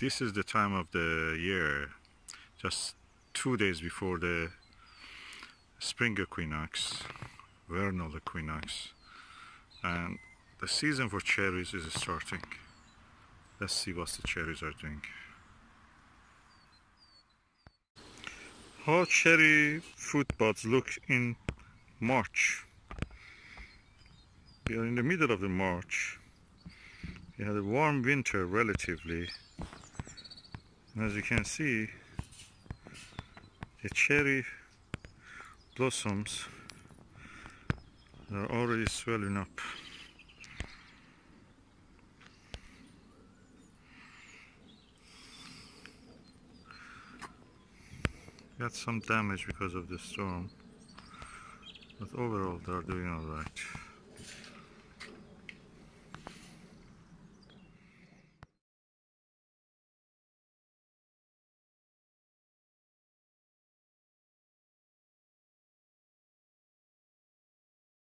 this is the time of the year, just two days before the spring equinox, vernal equinox, and the season for cherries is starting. Let's see what the cherries are doing. How cherry fruit buds look in March. We are in the middle of the March. We had a warm winter relatively. And as you can see, the cherry blossoms are already swelling up. got some damage because of the storm but overall they're doing alright